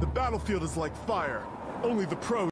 The battlefield is like fire. Only the pros